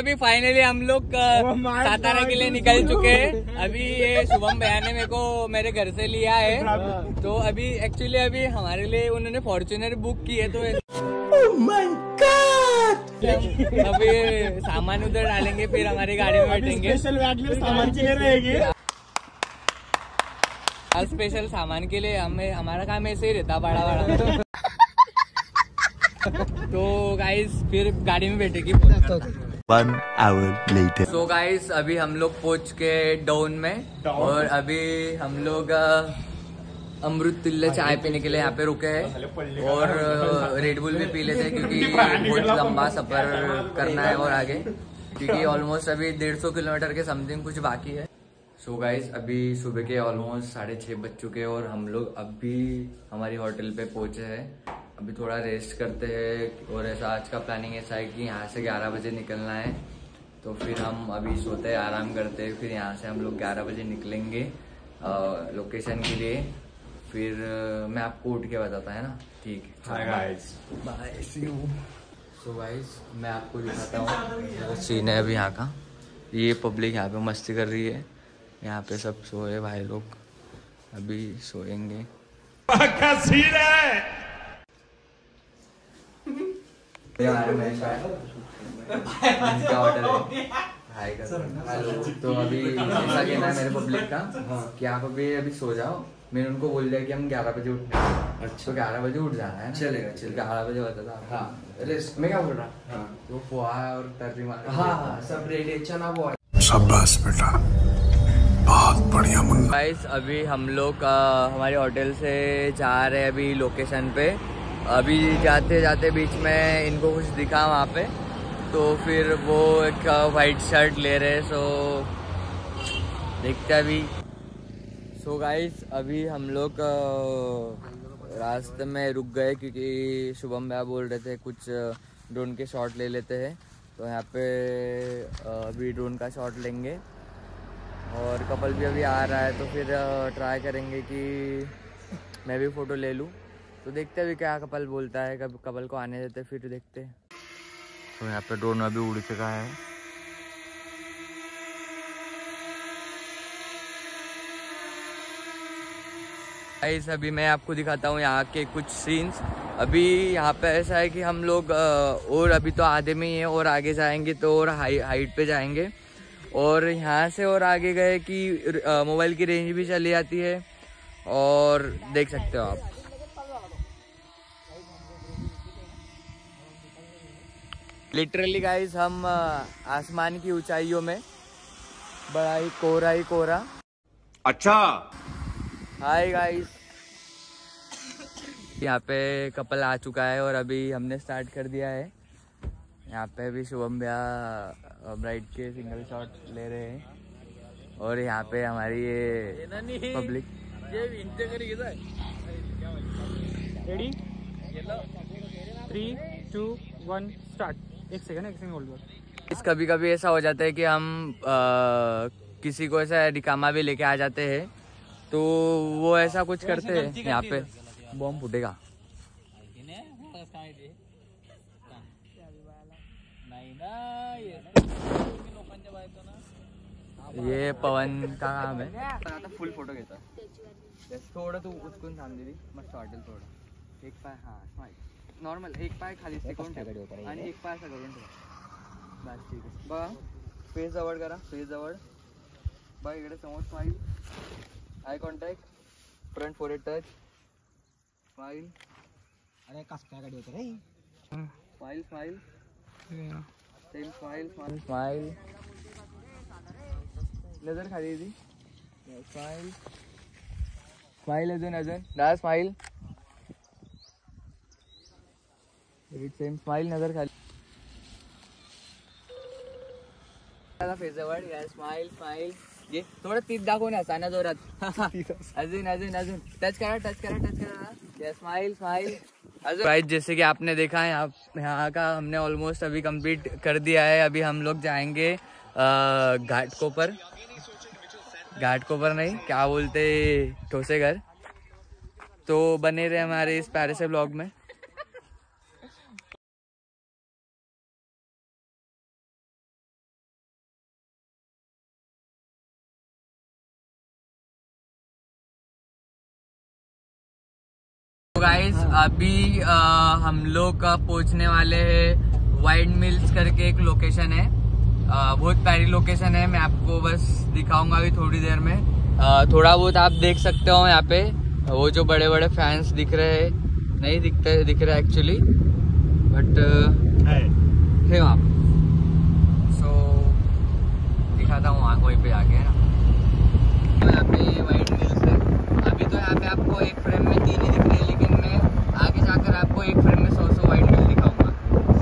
अभी फाइनली हम लोग सातारा के लिए निकल चुके हैं। अभी ये शुभम भैया ने मेरे को मेरे घर से लिया है। तो अभी एक्चुअली अभी हमारे लिए उन्होंने फॉर्च्यूनर बुक की है तो अभी सामान उधर डालेंगे फिर हमारी गाड़ी में बैठेंगे। सामान स्पेशल सामान के लिए हमें हमारा काम ऐसे ही रहता बड़ा बड़ा तो गाइस फिर गाड़ी में बैठेगी। One hour later. So guys अभी हम लोग पहुँच के डाउन में down? और अभी हम लोग अमृत तुल्य चाय पीने के लिए यहाँ पे रुके हैं। और रेडबुल भी पी लेते हैं क्योंकि बहुत लंबा सफ़र करना है और आगे। क्योंकि ऑलमोस्ट अभी डेढ़ सौ किलोमीटर के समथिंग कुछ बाकी है। सो so गाइस अभी सुबह के ऑलमोस्ट साढ़े छः बज चुके हैं और हम लोग अभी हमारी होटल पे पहुँचे हैं। अभी थोड़ा रेस्ट करते हैं और ऐसा आज का प्लानिंग ऐसा है कि यहाँ से 11 बजे निकलना है। तो फिर हम अभी सोते हैं आराम करते हैं फिर यहाँ से हम लोग 11 बजे निकलेंगे लोकेशन के लिए। फिर मैं आपको उठ के बताता है ना? ठीक है bye see you so guys मैं आपको दिखाता हूँ। सीन है अभी यहाँ का। ये पब्लिक यहाँ पे मस्ती कर रही है। यहाँ पे सब सोए भाई लोग। अभी सोएँगे। महेश भाई इनका ऑर्डर है। हाय कर तो अभी ऐसा कहना है मेरे पब्लिक का कि आप अभी अभी सो जाओ। मैंने उनको बोल दिया कि हम 11 बजे उठने हैं। तो 11 बजे उठ जाना है चलेगा चलेगा। 11 बजे बता था। हाँ। रेस्ट मैं क्या बोल रहा? हाँ। तो पोहा और तर्री मार हाँ हाँ सब रेडी चना पोहा शाबाश बेटा। बहुत बढ़िया मुन्ना। अभी हम लोग हमारे होटल से जा रहे हैं अभी लोकेशन पे। अभी जाते जाते बीच में इनको कुछ दिखा वहाँ पे। तो फिर वो एक वाइट शर्ट ले रहे सो देखते अभी। सो गाइस अभी हम लोग रास्ते में रुक गए क्योंकि शुभम भैया बोल रहे थे कुछ ड्रोन के शॉट ले लेते हैं। तो यहाँ पे अभी ड्रोन का शॉट लेंगे। और कपल भी अभी आ रहा है तो फिर ट्राई करेंगे कि मैं भी फ़ोटो ले लूँ। तो देखते अभी क्या कपल बोलता है कब कपल को आने देते फिर देखते तो यहाँ पे ड्रोन अभी उड़ चुका है। गाइस अभी मैं आपको दिखाता हूँ यहाँ के कुछ सीन्स अभी यहाँ पे ऐसा है कि हम लोग और अभी तो आधे में ही है और आगे जाएँगे तो और हाई हाइट पे जाएँगे। और यहाँ से और आगे गए कि मोबाइल की रेंज भी चली जाती है और देख सकते हो आप। लिटरली गाइस हम आसमान की ऊंचाइयों में बड़ा ही कोहरा ही कोहरा। अच्छा। हाय गाइस यहाँ पे कपल आ चुका है और अभी हमने स्टार्ट कर दिया है। यहाँ पे भी शुभम भैया ब्राइड के सिंगल शॉट ले रहे हैं। और यहाँ पे हमारी ये public ready three two one start एक सेकंड एक सेकंड होल्ड कर इस कभी कभी ऐसा हो जाता है कि हम अ, किसी को ऐसा रिकामा भी लेके आ जाते हैं तो वो ऐसा कुछ करते हैं यहाँ पे। बॉम्ब फूटेगा। ये पवन का काम है। फुल फ़ोटो घेता। थोडं तू उचकून थांब थोडं। एक पाय हा स्माईल नॉर्मल एक पाय खाली टिकवून ठेव. आणि एक पाय असा करून ठेव. बस ठीक आहे. बघा फेस जवळ करा फेस जवळ. बघा इकडे समोर smile eye contact front four touch smile अरे कस काय गाडी होते रे? Smile smile same smile smile smile नजर खाली ती स्माईल स्माईल अजून अजून. दहा स्माईल सेम स्माईल नज़र खाली ये थोडं जोरात। अजून अजून अजून टच करा टच करा टच करा। स्माइल स्माइल गाइस जैसे कि आपने देखा है यहाँ यहाँ का हमने ऑलमोस्ट अभी कंप्लीट कर दिया है। अभी हम लोग जाएँगे अ, घाटकोपर घाटकोपर नहीं क्या बोलते ठोसे घर तो बने रहे हमारे इस प्यारे से ब्लॉग में। अभी अ, हम लोग का पहुँचने वाले हैं वाइड मिल्स करके एक लोकेशन है। अ, बहुत प्यारी लोकेशन है मैं आपको बस दिखाऊँगा अभी थोड़ी देर में। अ, थोड़ा बहुत आप देख सकते हो यहाँ पे वो जो बड़े बड़े फैंस दिख रहे हैं। नहीं दिखते दिख रहे एक्चुअली बट है। वहाँ सो दिखाता हूँ वहाँ वहीं पे आके है ना। यहाँ पे वाइट मिल्स है। अभी तो यहाँ पे आपको एक फ्रेम में तीन ही दिख रही है लेकिन मैं आगे जाकर आपको एक फ्रेम में सौ सौ वाइट मिल दिखाऊँगा।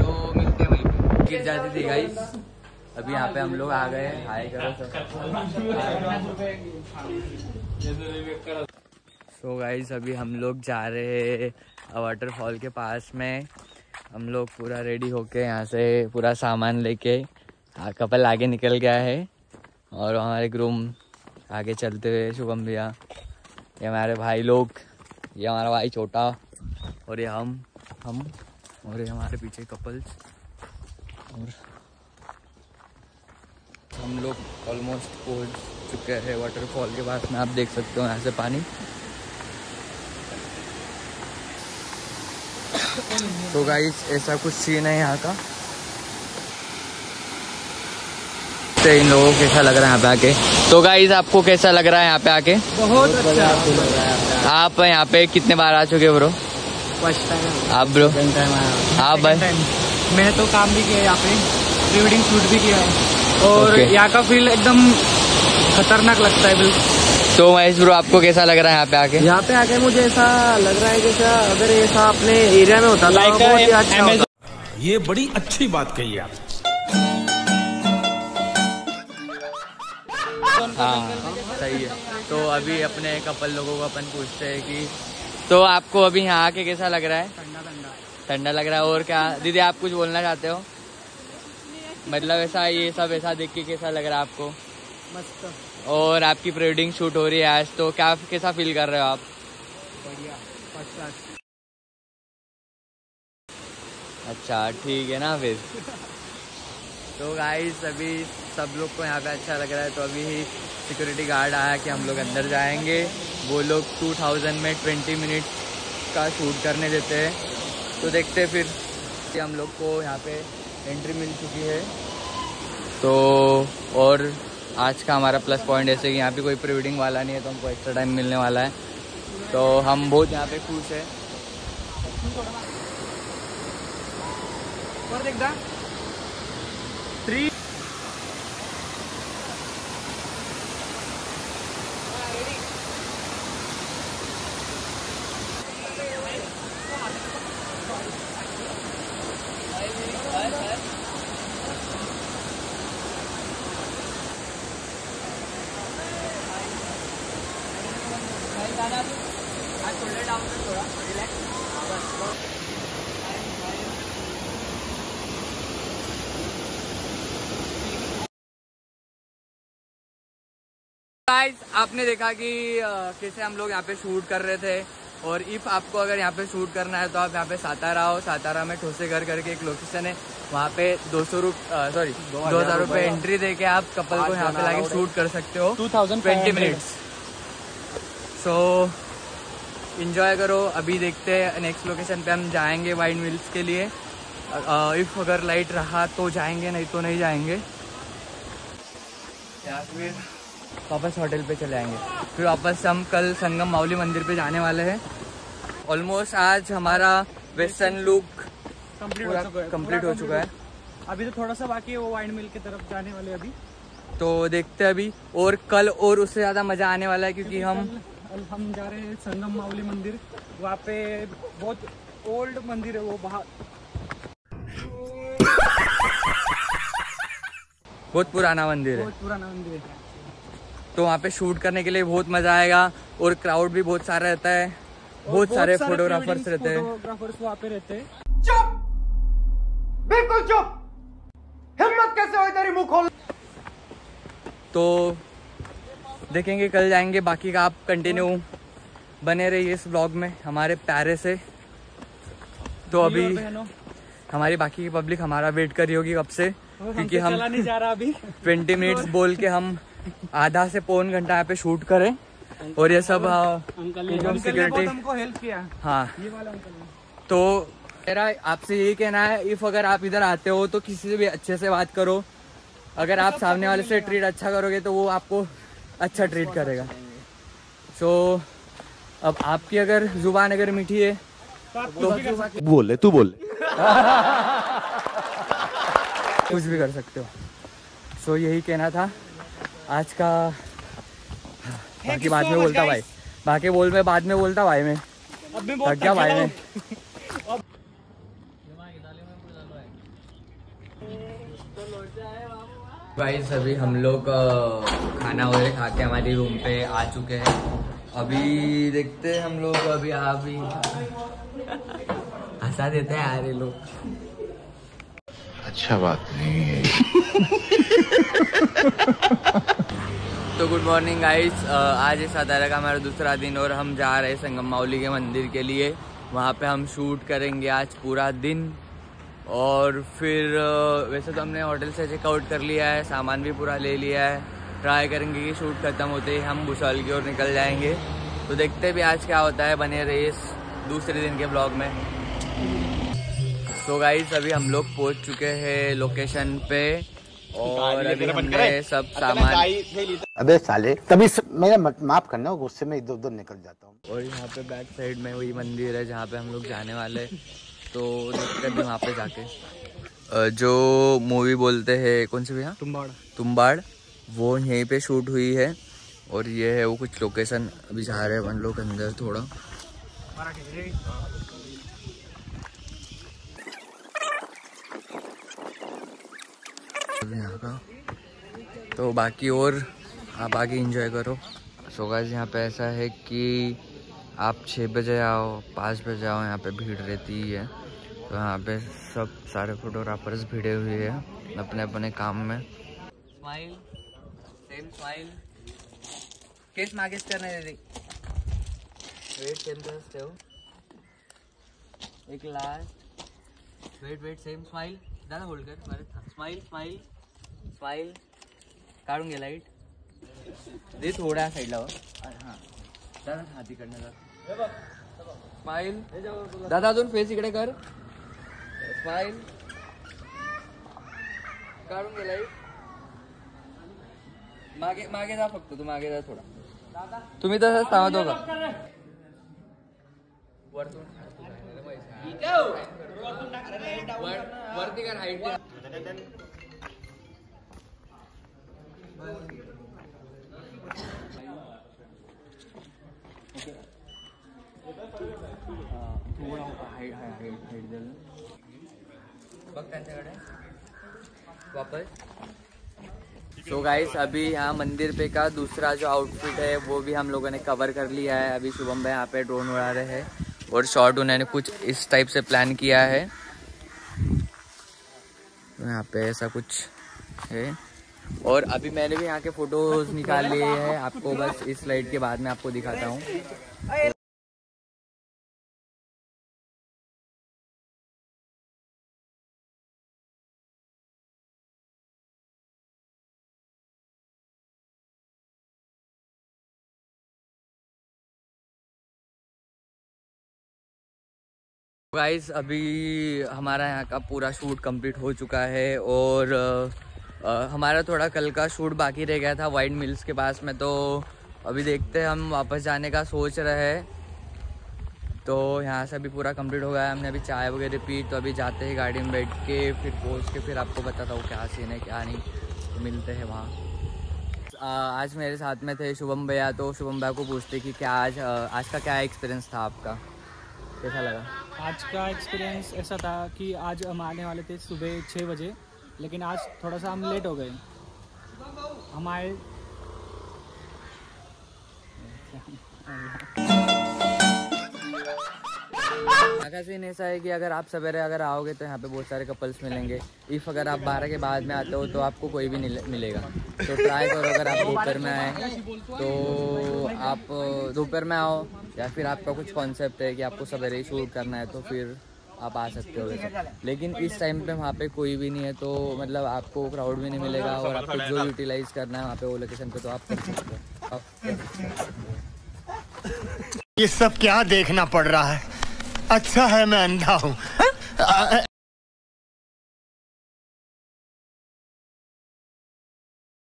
सो मिलते हैं वहीं पे। गिर जाती थी गाइस अभी यहाँ पे हम लोग आ गए हाय करो। सो गाइस अभी हम लोग जा रहे हैं वाटरफॉल के पास में। हम लोग पूरा रेडी होके यहाँ से पूरा सामान लेके कपल आगे निकल गया है। और हमारे ग्रूम आगे चलते हुए, शुभम भैया। ये हमारे भाई लोग। ये हमारा भाई छोटा। और ये हम हम और ये हमारे पीछे कपल्स और हम लोग ऑलमोस्ट पहुँच चुके हैं वाटरफॉल के पास में आप देख सकते हो यहाँ से पानी। तो गाइस ऐसा कुछ सीन है यहाँ का। तो इन लोगों को कैसा लग रहा है यहाँ पे आके? तो गाइस आपको कैसा लग रहा है यहाँ पे आके? बहुत अच्छा। आप यहाँ पे कितने बार आ चुके ब्रो फ़र्स्ट टाइम आप ब्रो आप भाई मैं तो काम भी किया यहाँ पे। प्री वेडिंग शूट भी किया है। और Okay. यहाँ का फील एकदम खतरनाक लगता है बिल्कुल। तो महेश ब्रो आपको कैसा लग रहा है यहाँ पे आके? यहाँ पे आके मुझे ऐसा लग रहा है जैसा अगर ऐसा अपने एरिया में होता तो बहुत अच्छा होता। ये बड़ी अच्छी बात कही आप हाँ। सही है। तो अभी अपने कपल लोगों को अपन पूछते हैं कि तो आपको अभी यहाँ आके कैसा लग रहा है? ठंडा ठंडा। ठंडा लग रहा है और क्या? दीदी आप कुछ बोलना चाहते हो? मतलब ऐसा ये सब ऐसा देख के कैसा लग रहा है आपको? मस्त। और आपकी प्रीवेडिंग शूट हो रही है आज तो क्या कैसा फील कर रहे हो आप? बढ़िया फ़र्स्ट क्लास। अच्छा ठीक है ना फिर। तो गाइस अभी सब लोग को यहाँ पे अच्छा लग रहा है तो अभी ही सिक्योरिटी गार्ड आया कि हम लोग अंदर जाएँगे। वो लोग 2000 में 20 मिनट का शूट करने देते हैं। तो देखते फिर कि हम लोग को यहाँ पे एंट्री मिल चुकी है। तो और आज का हमारा प्लस पॉइंट ऐसे कि यहाँ पे कोई प्रीवेडिंग वाला नहीं है तो हमको एक्स्ट्रा टाइम मिलने वाला है। तो हम बहुत यहाँ पे खुश है। गाइस आपने देखा कि कैसे हम लोग यहाँ पे शूट कर रहे थे। और इफ़ आपको अगर यहाँ पे शूट करना है तो आप यहाँ पे सातारा हो सातारा में ठोसे घर करके एक लोकेशन है। वहाँ पे दो सौ रूप सॉरी दो हज़ार रूपए एंट्री दे के आप कपल को यहाँ पे लाके शूट कर सकते हो। Two thousand twenty minutes so. Enjoy करो। अभी देखते हैं नेक्स्ट लोकेशन पे हम जाएँगे वाइड मिल्स के लिए। इफ़ अगर लाइट रहा तो जाएँगे नहीं तो नहीं जाएँगे। या फिर वापस होटल पे चले आएँगे। फिर वापस हम कल संगम माउली मंदिर पे जाने वाले हैं। ऑलमोस्ट आज हमारा वेस्टर्न लुक कंप्लीट हो चुका है। कंप्लीट हो चुका है। अभी तो थोड़ा सा बाकी है वो वाइड मिल की तरफ़ जाने वाले अभी। तो देखते हैं अभी और कल और उससे ज़्यादा मज़ा आने वाला है क्योंकि हम हम जा रहे हैं संगम माउली मंदिर। वहाँ पे बहुत ओल्ड मंदिर है वो बाहर। बहुत पुराना मंदिर है। बहुत पुराना मंदिर है। तो वहाँ पे शूट करने के लिए बहुत मज़ा आएगा और क्राउड भी बहुत सारा रहता है। बहुत सारे फोटोग्राफर्स रहते हैं। फोटोग्राफर्स वहाँ पे रहते हैं। तो देखेंगे कल जाएँगे बाकी का आप कंटिन्यू बने रहिए इस ब्लॉग में हमारे प्यारे से। तो अभी हमारी बाकी की पब्लिक हमारा वेट कर रही होगी कब से क्योंकि हम चला नहीं जा रहा अभी। 20 मिनट्स बोल के हम आधा से पौन घंटा यहाँ पे शूट करें और ये सब हाँ, सिक्योरिटी हमको हेल्प किया। हाँ। ये वाला अंकल तो मेरा आपसे यही कहना है इफ़ अगर आप इधर आते हो तो किसी से भी अच्छे से बात करो। अगर आप सामने वाले से ट्रीट अच्छा करोगे तो वो आपको अच्छा ट्रीट करेगा। सो so, अब आपकी अगर ज़ुबान अगर मीठी है तो बोल ले तू बोल कुछ भी कर सकते हो। सो so, यही कहना था। आज का बाकी बाद में बोलता भाई। बाकी बोल मैं बाद में बोलता भाई मैं। अब मैं थक गया भाई मैं। भाई सभी हम लोग खाना वगैरह खा के हमारी रूम पे आ चुके हैं। अभी देखते हैं हम लोग अभी आ भी हंसा देते हैं यार ये लोग। अच्छा बात नहीं है। तो गुड मॉर्निंग गाइस आज इस अदारा का हमारा दूसरा दिन और हम जा रहे हैं संगम माउली के मंदिर के लिए। वहाँ पे हम शूट करेंगे आज पूरा दिन। और फिर वैसे तो हमने होटल से चेकआउट कर लिया है, सामान भी पूरा ले लिया है। ट्राई करेंगे कि शूट खत्म होते ही हम भूसाल की ओर निकल जाएँगे। तो देखते भी आज क्या होता है बने रहिए इस दूसरे दिन के ब्लॉग में। तो गाइस अभी हम लोग पहुँच चुके हैं लोकेशन पे और अभी हमने सब सामान अबे साले तभी स... मेरा मत- माफ़ करना गुस्से में इधर उधर निकल जाता हूँ। और यहाँ पे बैक साइड में वही मंदिर है जहाँ पे हम लोग जाने वाले तो देखते हैं वहाँ पे जाके। जो मूवी बोलते हैं कौन सी भैया? तुम्बाड़। तुम्बाड़। वो यहीं पे शूट हुई है। और ये है वो कुछ लोकेशन अभी जा रहे हैं अपन लोग अंदर थोड़ा यहाँ का तो बाकी और आप आगे इंजॉय करो। सो गाइस यहाँ पे ऐसा है कि आप छः बजे आओ पाँच बजे आओ यहाँ पे भीड़ रहती ही है। तो यहाँ पे सब सारे फोटोग्राफर्स भिड़े हुए हैं अपने अपने काम में। स्माइल सेम स्माइल केस मागेच करने दे वेट सेम ठेव एक last wait wait same smile दादा होल्ड कर स्माइल स्माइल स्माइल काढून घे लाइट दे थोड्या साईडला. हां दादा हा तिकडनं जा. स्माइल दादा अजून फेस इकडे कर. स्माइल काढून घे लाइट मागे मागे जा फक्त तू मागे जा थोडा. तुम्ही तसंच थांबतो का वरतून वर- वरती कर हाईट वापस सो गाइस अभी यहाँ मंदिर पे का दूसरा जो आउटफिट है, वो भी हम लोगों ने कवर कर लिया है। अभी शुभम भाई यहाँ पे ड्रोन उड़ा रहे हैं और शॉट उन्होंने कुछ इस टाइप से प्लान किया है। तो यहाँ पे ऐसा कुछ है। और अभी मैंने भी यहाँ के फ़ोटोज़ निकाल लिए हैं। आपको बस इस स्लाइड के बाद में आपको दिखाता हूँ। गाइस अभी हमारा यहाँ का पूरा शूट कंप्लीट हो चुका है और हमारा थोड़ा कल का शूट बाकी रह गया था वाइट मिल्स के पास में तो अभी देखते हैं हम वापस जाने का सोच रहे हैं। तो यहाँ से अभी पूरा कंप्लीट हो गया है, हमने अभी चाय वगैरह पी तो अभी जाते हैं गाड़ी में बैठ के, फिर पहुँच के फिर आपको बताता हूँ क्या सीन है, क्या नहीं। तो मिलते हैं वहाँ। आज मेरे साथ में थे शुभम भैया तो शुभम भैया को पूछते कि क्या आज आज का क्या एक्सपीरियंस था आपका? कैसा लगा? आज का एक्सपीरियंस ऐसा था कि आज हम आने वाले थे सुबह छः बजे। लेकिन आज थोड़ा सा हम लेट हो गए। हम आए यहाँ का सीन ऐसा है कि अगर आप सवेरे अगर आओगे तो यहाँ पे बहुत सारे कपल्स मिलेंगे। इफ़ अगर आप बारह के बाद में आते हो तो आपको कोई भी नहीं मिलेगा। तो ट्राई करो अगर आप दोपहर में आए। तो आप, दोपहर में आओ या फिर आपका कुछ कॉन्सेप्ट है कि आपको सवेरे ही शूट करना है तो फिर आप आ सकते हो वैसे। लेकिन इस टाइम पे वहाँ पे कोई भी नहीं है तो मतलब आपको क्राउड भी नहीं मिलेगा और आपको जो यूटिलाइज करना है वहाँ पे वो लोकेशन पे तो आप कर सकते हो। ये सब क्या देखना पड़ रहा है? अच्छा है मैं अंधा हूँ।